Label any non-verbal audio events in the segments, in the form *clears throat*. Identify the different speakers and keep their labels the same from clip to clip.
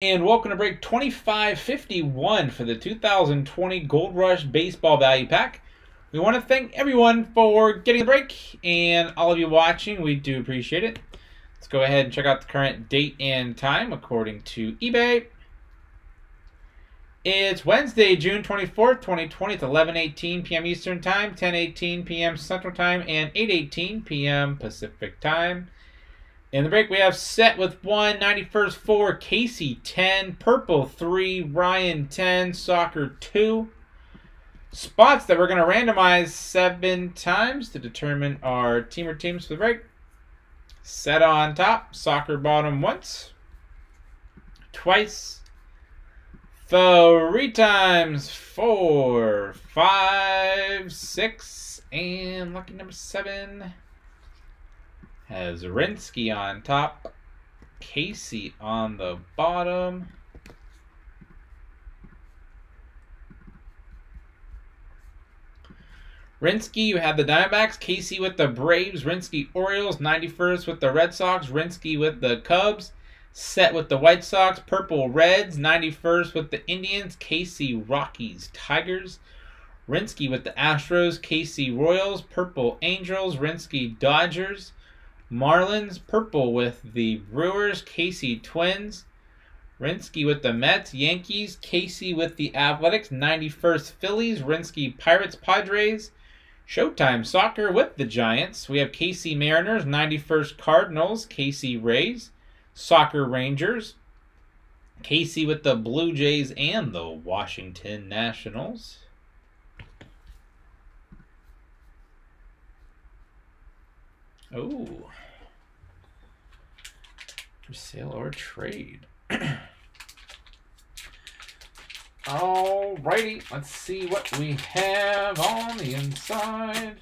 Speaker 1: And welcome to break 2551 for the 2020 Gold Rush Baseball Value Pack. We want to thank everyone for getting the break and all of you watching. We do appreciate it. Let's go ahead and check out the current date and time according to eBay. It's Wednesday, June 24th, 2020. It's 11:18 p.m. Eastern Time, 10:18 p.m. Central Time, and 8:18 p.m. Pacific Time. In the break, we have set with 1, 91st 4, Casey 10, Purple 3, Ryan 10, Soccer 2. Spots that we're going to randomize seven times to determine our team or teams for the break. Set on top, Soccer bottom once, twice, three times, four, five, six, and lucky number seven has Rinsky on top, Casey on the bottom. Rinsky, you have the Diamondbacks, Casey with the Braves, Rinsky Orioles, 91st with the Red Sox, Rinsky with the Cubs, Set with the White Sox, Purple Reds, 91st with the Indians, Casey Rockies, Tigers, Rinsky with the Astros, Casey Royals, Purple Angels, Rinsky Dodgers, Marlins, purple with the Brewers, Casey Twins. Rinsky with the Mets, Yankees, Casey with the Athletics, 91st Phillies, Rinsky Pirates, Padres. Showtime Soccer with the Giants. We have Casey Mariners, 91st Cardinals, Casey Rays, Soccer Rangers. Casey with the Blue Jays and the Washington Nationals. Oh. For sale or trade. *clears throat* Alrighty, let's see what we have on the inside.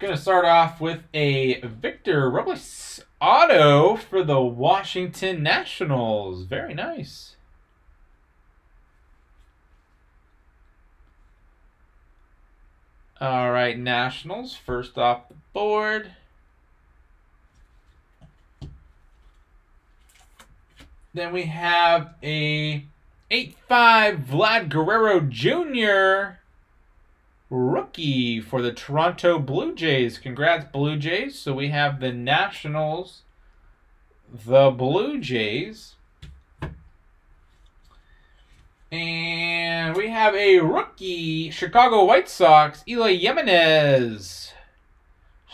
Speaker 1: To start off with a Victor Robles auto for the Washington Nationals. Very nice. All right, Nationals first off the board. Then we have a 8-5 Vlad Guerrero Jr rookie for the Toronto Blue Jays. Congrats, Blue Jays. So we have the Nationals, the Blue Jays. And we have a rookie, Chicago White Sox, Eloy Jimenez.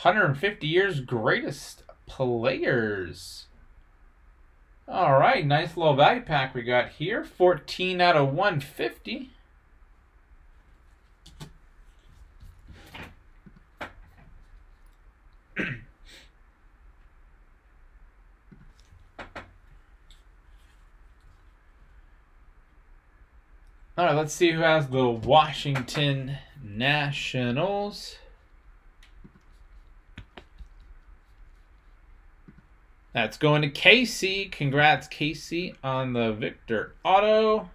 Speaker 1: 150 years greatest players. All right, nice little value pack we got here. 14 out of 150. All right, let's see who has the Washington Nationals. That's going to Casey. Congrats, Casey, on the Victor Auto.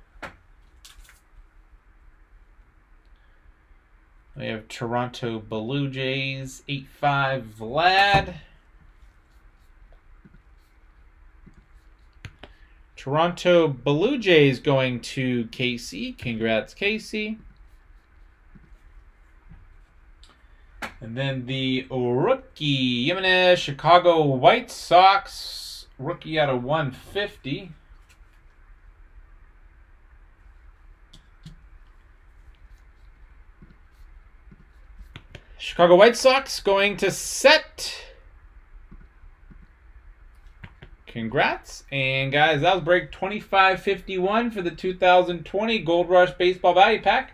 Speaker 1: We have Toronto Blue Jays, 8-5 Vlad. Toronto Blue Jays going to Casey. Congrats, Casey. And then the rookie, Jimenez, Chicago White Sox, rookie out of 150. Chicago White Sox going to set. Congrats. And guys, that was break 2551 for the 2020 Gold Rush Baseball Value Pack.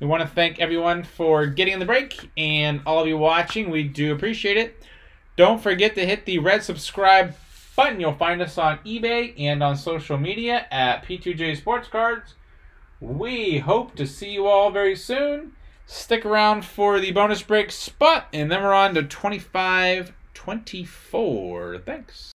Speaker 1: We want to thank everyone for getting in the break and all of you watching. We do appreciate it. Don't forget to hit the red subscribe button. You'll find us on eBay and on social media at P2J Sports Cards. We hope to see you all very soon. Stick around for the bonus break spot, and then we're on to 25 24. Thanks.